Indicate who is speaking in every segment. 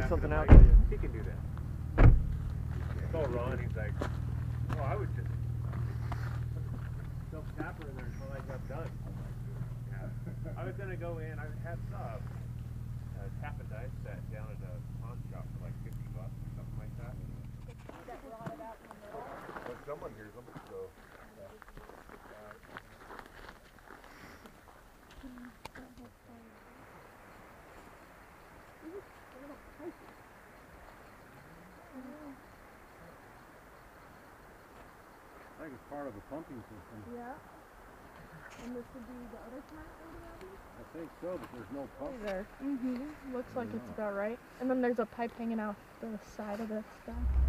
Speaker 1: point something out
Speaker 2: fight.
Speaker 1: to you.
Speaker 2: He can do that. So Ron, he's like, well, I would just self snapper in there until I got done. I'm like, yeah. I was gonna go in. I had uh, uh, tap and dice set down at a pawn shop for like fifty bucks or something like that.
Speaker 3: But someone hears them, so.
Speaker 4: I think it's part of the pumping system.
Speaker 5: Yeah. And this would be the other part
Speaker 4: I think so, but there's no pump.
Speaker 5: there. Mm-hmm. Looks like it's about right. And then there's a pipe hanging out the side of this stuff.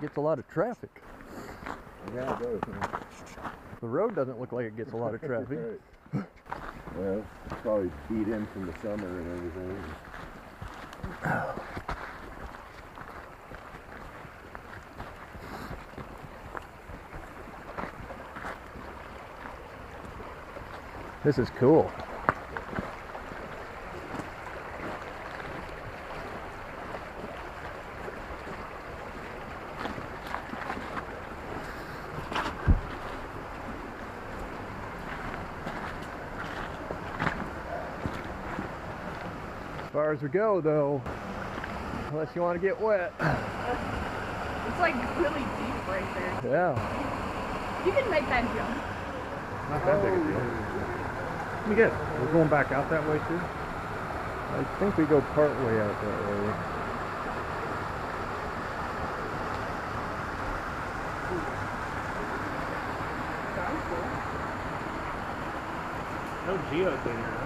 Speaker 5: It
Speaker 1: gets a lot of traffic.
Speaker 3: Yeah, it does.
Speaker 1: The road doesn't look like it gets a lot of traffic.
Speaker 3: Right. Well, probably beat in from the summer and everything.
Speaker 1: This is cool. Far as we go, though, unless you want to get wet.
Speaker 5: It's like really deep right there.
Speaker 1: Yeah.
Speaker 5: You can make that jump.
Speaker 4: Not that big a deal. We get. We're going back out that way too.
Speaker 1: I think we go part way out that way.
Speaker 5: Sounds cool.
Speaker 2: No geodes in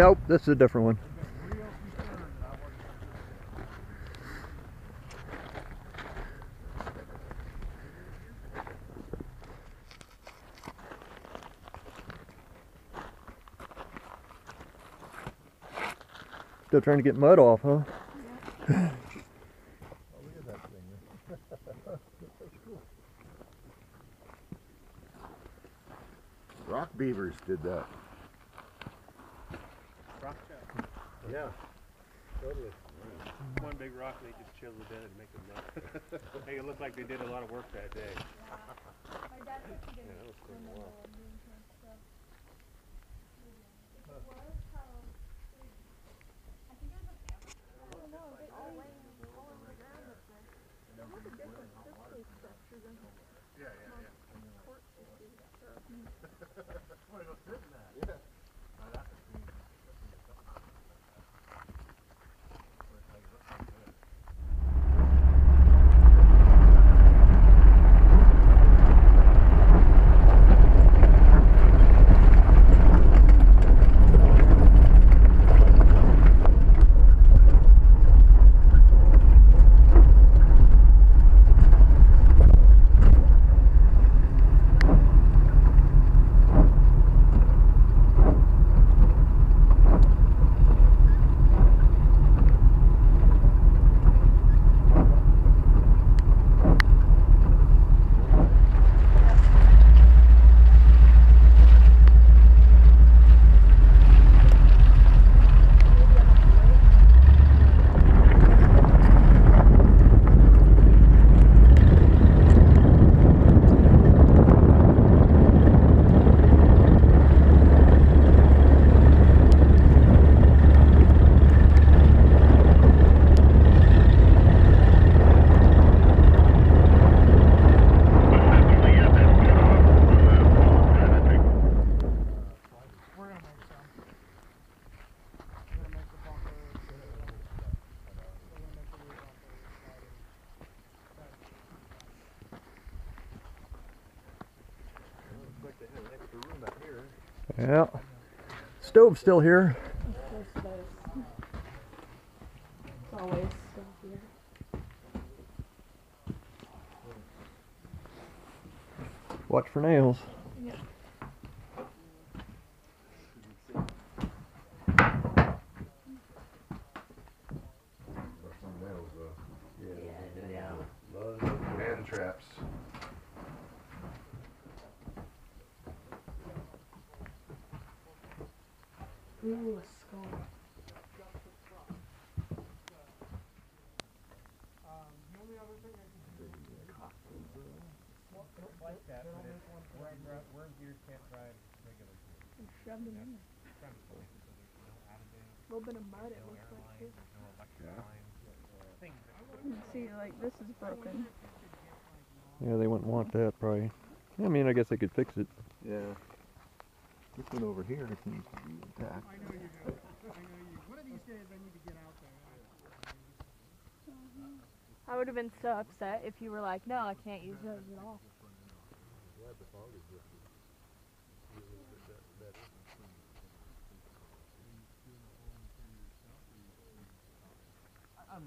Speaker 1: Nope, this is a different one. Still trying to get mud off, huh?
Speaker 4: Rock beavers did that.
Speaker 6: Rock shot.
Speaker 4: Yeah. Totally.
Speaker 6: One big rock and they just chiseled it in and make it melt. make it look like they did a lot of work that day. Yeah, that was pretty wild.
Speaker 1: Stove's still here.
Speaker 5: It's always stuff here.
Speaker 1: Watch for nails.
Speaker 4: Man traps.
Speaker 5: Ooh, a skull. They shoved it in there. A little bit of mud, it looks like too. You see, like, this is broken.
Speaker 1: Yeah, they wouldn't want that probably. I mean, I guess they could fix it.
Speaker 4: Yeah. This one over here seems to be intact.
Speaker 5: I would have been so upset if you were like, no, I can't use those at all. One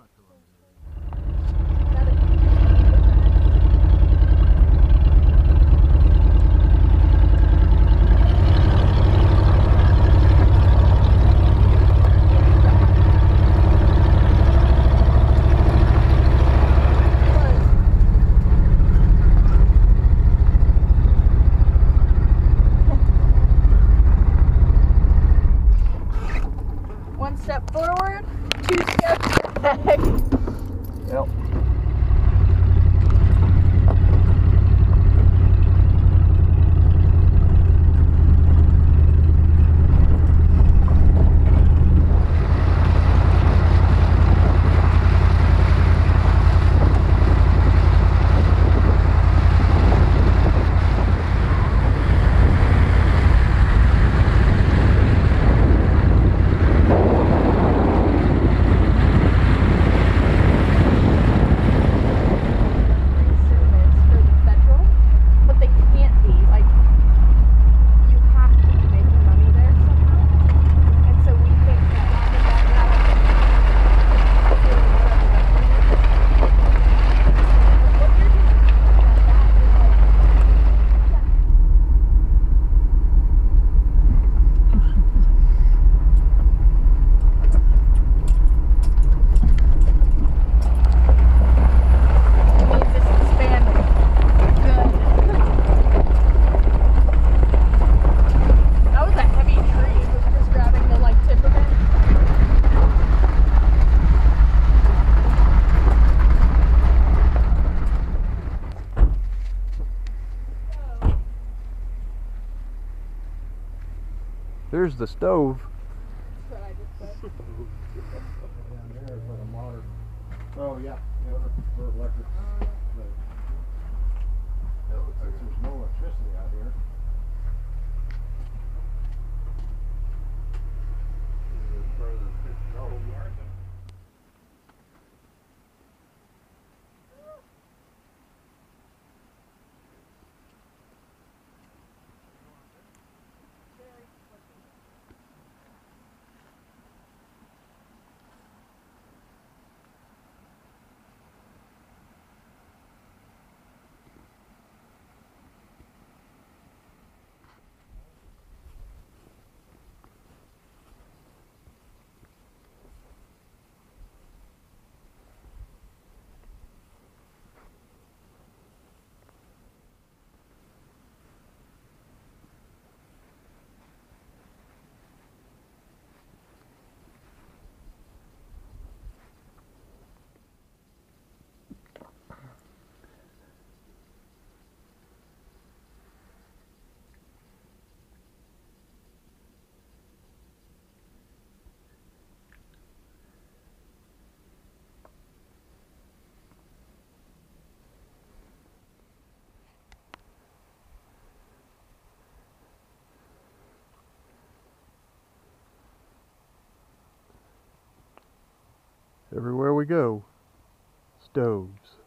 Speaker 6: There's the stove.
Speaker 4: Oh yeah, there's no electricity out here.
Speaker 6: Further 50 yards. we go. Stoves.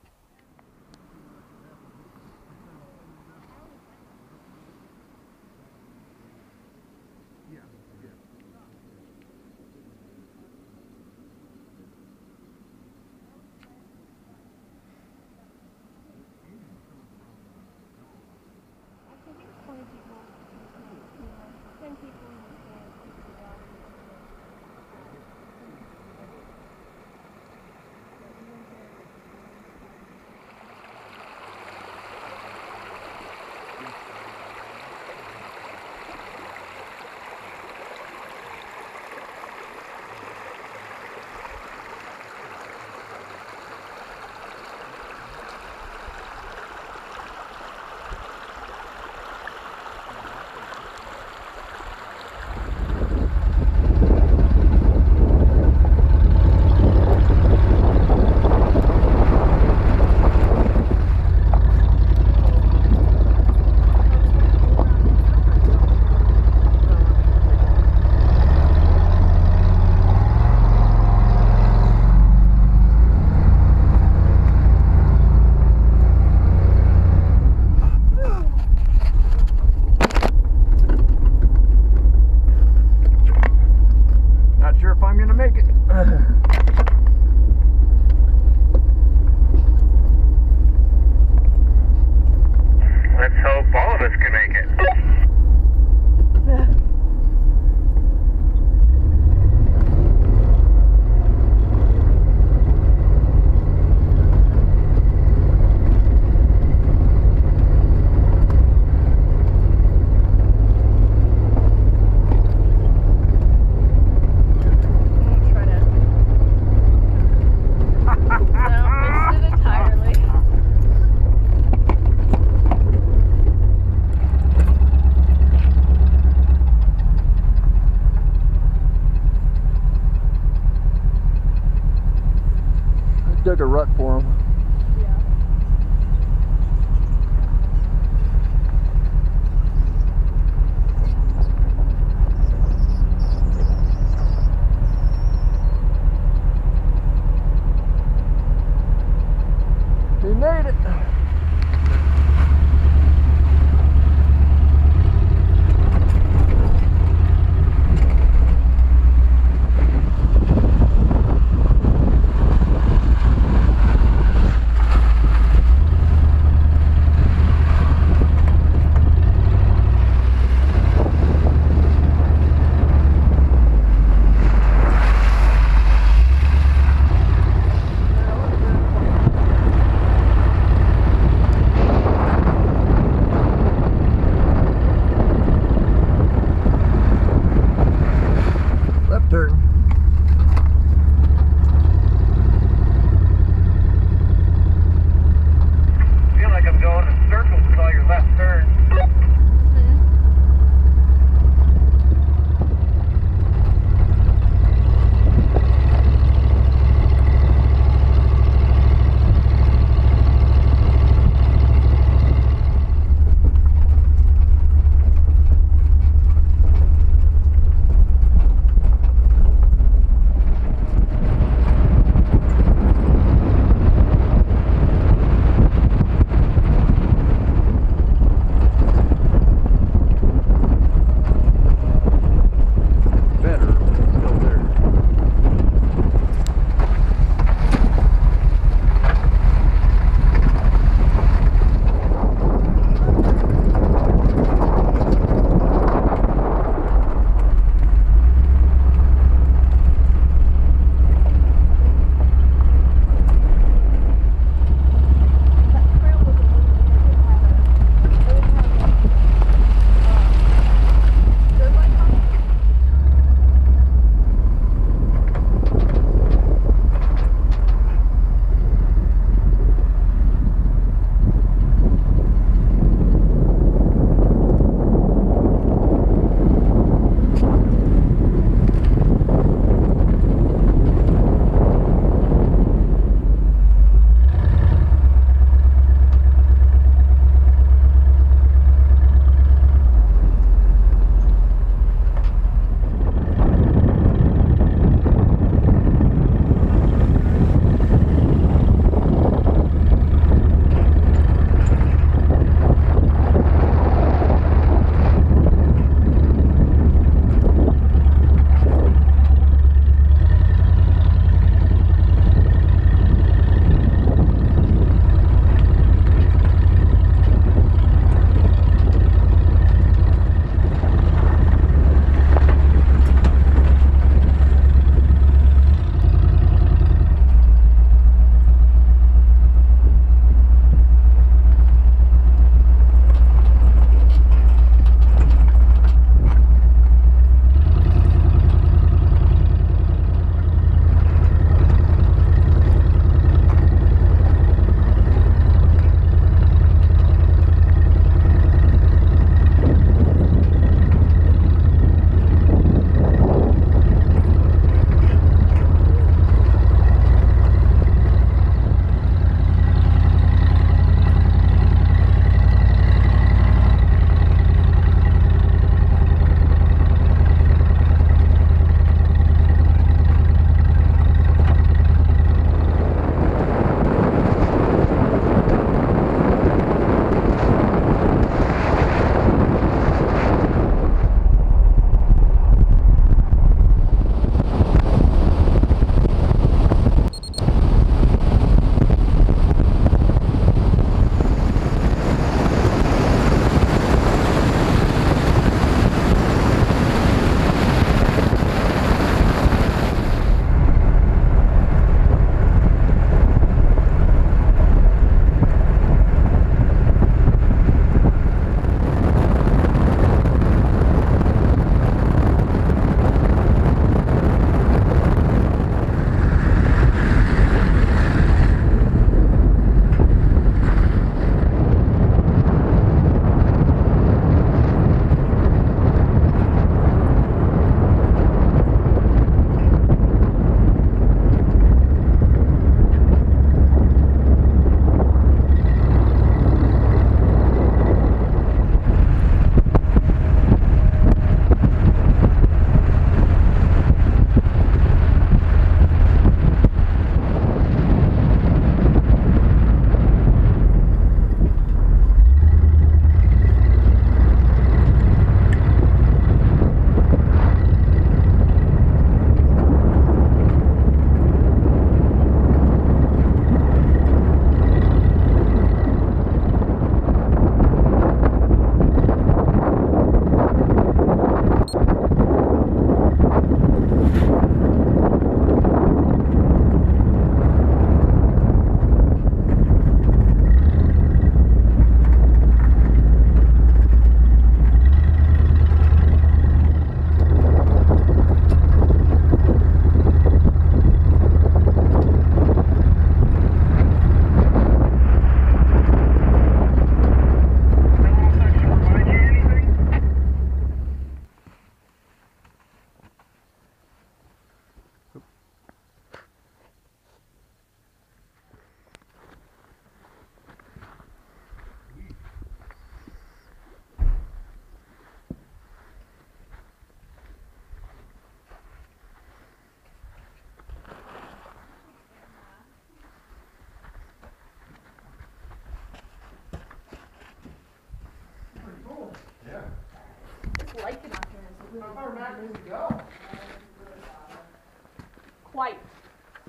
Speaker 5: Quite.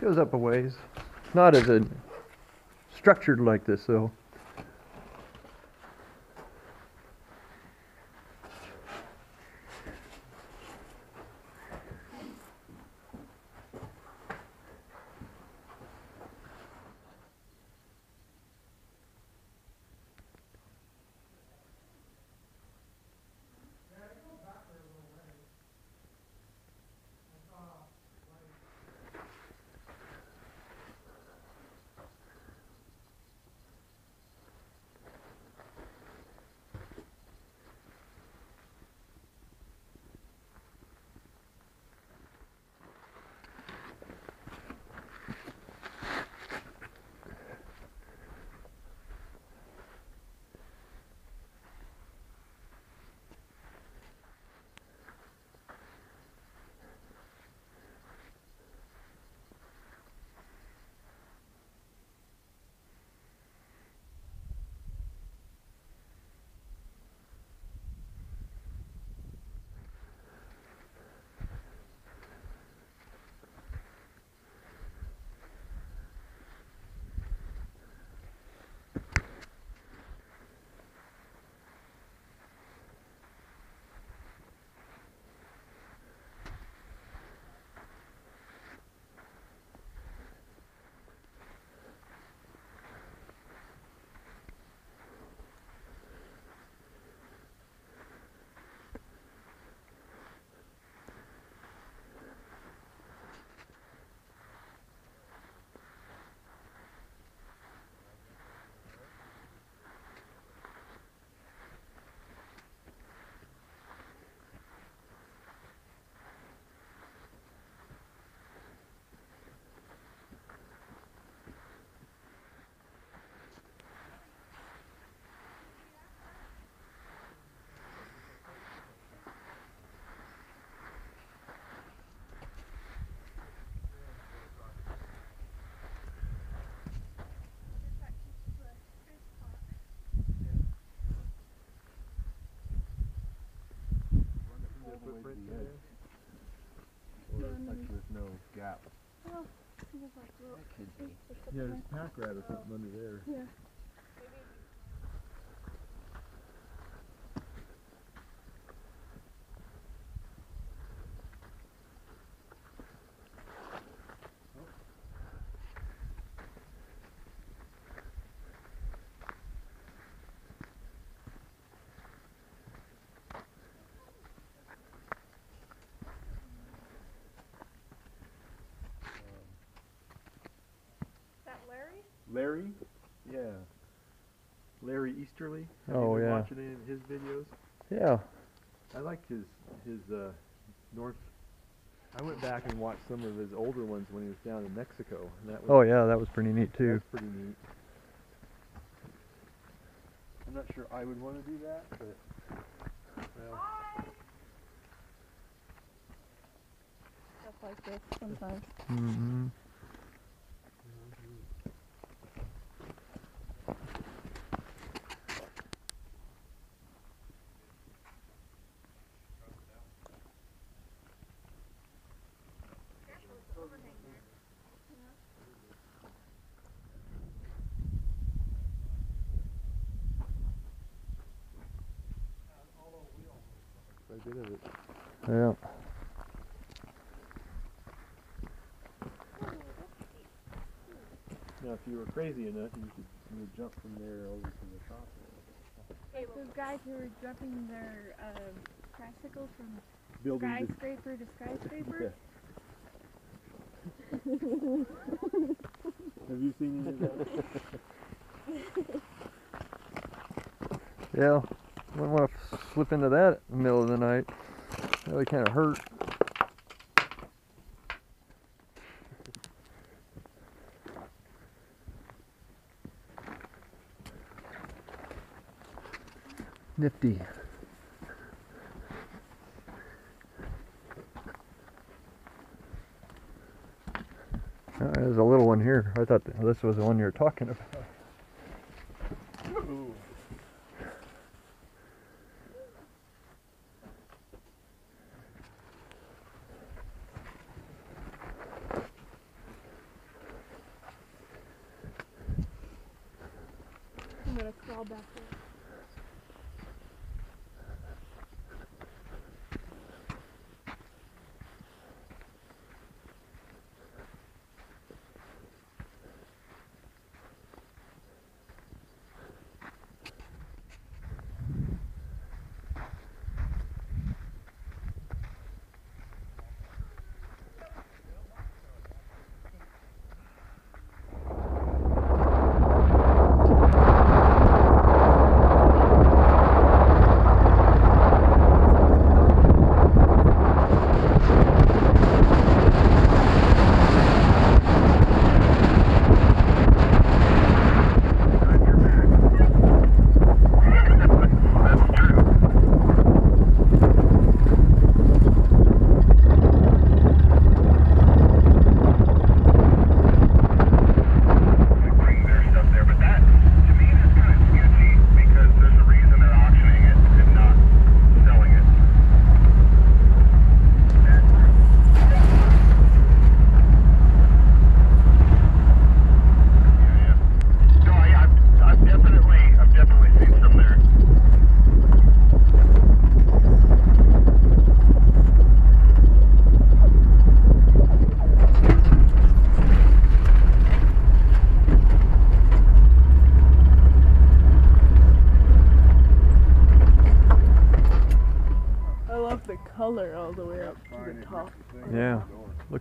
Speaker 1: Goes up a ways. Not as a structured like this though.
Speaker 3: There's no gap.
Speaker 6: He was like, well, it's a
Speaker 3: Yeah, there's a pack rat or something under there.
Speaker 6: Yeah.
Speaker 5: that Larry?
Speaker 3: Larry? Yeah. Larry Easterly. Have
Speaker 1: Oh,
Speaker 3: you been
Speaker 1: yeah.
Speaker 3: watching any of his videos?
Speaker 1: Yeah.
Speaker 3: I like his his uh, North. I went back and watched some of his older ones when he was down in Mexico, and that was
Speaker 1: Oh yeah, that was pretty neat too.
Speaker 3: that's pretty neat. I'm not sure I would want to do that, but well,
Speaker 6: Stuff like this sometimes.
Speaker 1: hmm
Speaker 3: quite a bit of it.
Speaker 1: Yeah.
Speaker 3: Now, if you were crazy enough, you could you would jump from there over to the top.
Speaker 6: Those guys who were jumping their um, tricycles from
Speaker 3: Building the-
Speaker 6: skyscraper to skyscraper.
Speaker 3: Have you seen any of that?
Speaker 1: Yeah. Wouldn't want to slip into that in the middle of the night. Really kind of hurt. Nifty. Uh, there's a little one here. I thought this was the one you were talking about.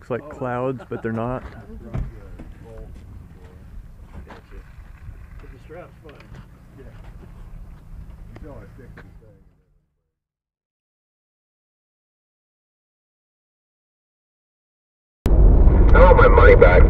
Speaker 4: looks like clouds, but they're not.
Speaker 7: Now my money back.